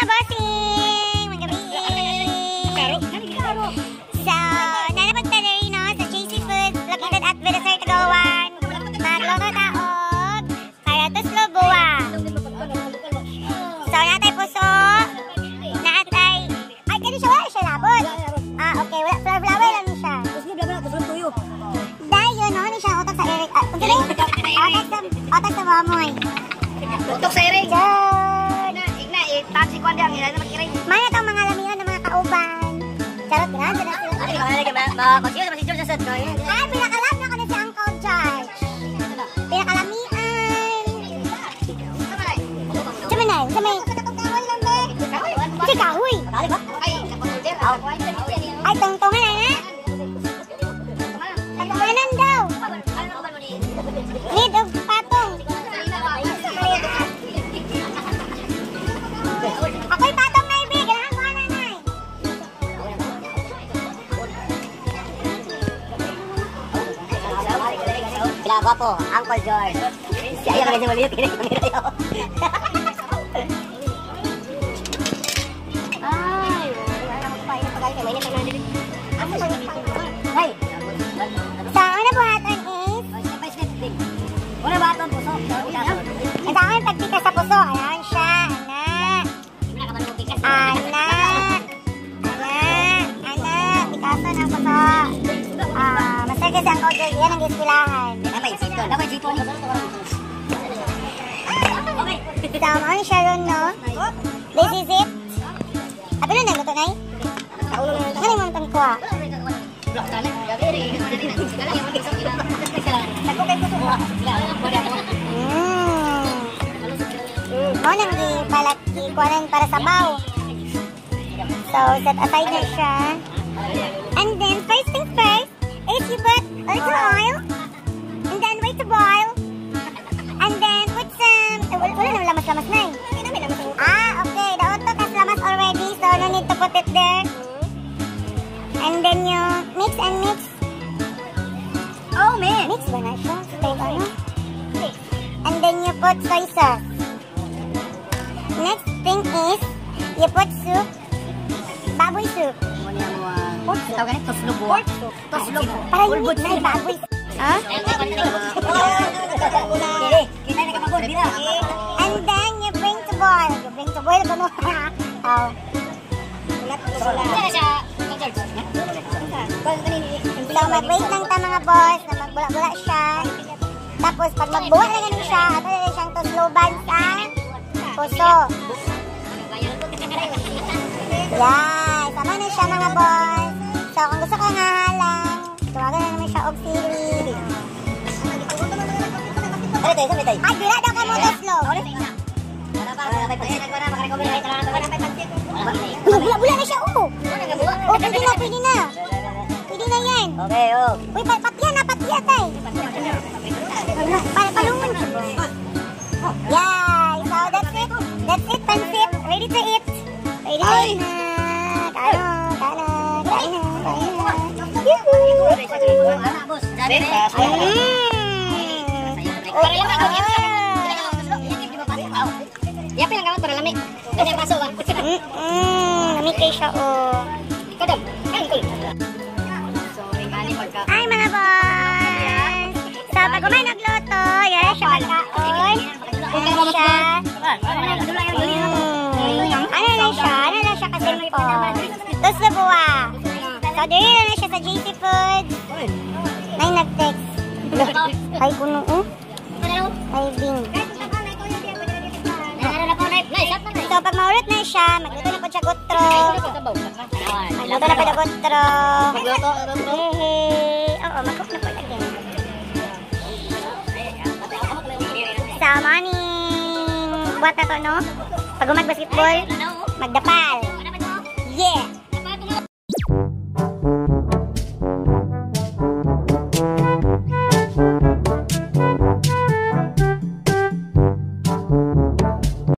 mga bossing! Magabi! So, nalapag ta rin no, sa JC Foods, located at Velasar, Tagawan. Magloto taog, karatos lobuwa. So, natay puso, naatay, ay, kani siya, wala siya labot. Ah, okay, wala, flower, flower lang siya. Dahil yun, no, ni siya utak sa Eric. Ah, otak sa, otak sa mamoy. Utok sa iring. Diyan! Taxi ko ang ina na mag-iring. Maya itong mga lamiyon ng mga kauban. Charot, ganahan sila sila. Ano ba kanila ba? Ba, mag-iyo naman si George sa no. Ay, pinakalam na ko na si Uncle George. Pinakalamian. Sama na, sama Si Kahoy. Ay, kapag-order. Sila po, Uncle George. Si Aya ka medyo maliit, kini kini masaya kasi ang. Yan ang istilahan. Dapat sipon, dapat sipon. Okay. Tama ang Sharon, no? This is it. Apa na nagluto na Kaulo na Ano yung mga ko yung ko. Mmm. Mo nang ipalat ikuanan para sa baw. So, set aside na siya. Lamas-lamas na eh. Ah, okay. The auto has lamas already, so no need to put it there. And then you mix and mix. Oh, man. Mix ba na siya? Ano? And then you put soy sauce. Next thing is, you put soup. Baboy soup. Mo ah. Tawag ganit toslubo. Toslubo. Unique na yung baboy. Ha? Oh. Wala na siya. So, mag-wait lang ta mga boss na magbula-bula siya. Tapos, pag magbuwa na ganun siya, ato na siyang tusluban sa puso. Yan. Sama na siya mga boss. So, kung gusto ko nga halang, tuwagan na naman siya og sili. Ano. Ay, dira daw ka mo tuslo. Wala pa, wala pa pansit. Wala pwede na, pwede na. Pwede na yan. Okay, oh. Uy, pa patya na, patya tay. Para palungon. Yay! So, that's it. That's it, pansit. Ready to eat. Ready to eat na. Kano, kano, kain na, kain na. Yuhu! Sabi na. Mm. Para yung ako, yung Yapin lang gamot para lami. Ganyan paso ba? Mm-mm. Namikay siya, oh. Ay, mga boys! So, pag umay nagluto, yan siya magkaon. Yan siya. Mm. Ano na siya? Ano na siya kasimple? Tapos na buwa. So, dili na na siya sa JC Foods. Nay, nag-text. Ay, kuno, oh. Ay, Bing. So, pag maulot na siya, magluto na po siya gutro. Luto na pala kontro. Magluto, luto. Hehe. Oo, mag-cook na pala din. Sama ni Wata to, no? Pag mag-basketball, magdapal. Ano? Yeah!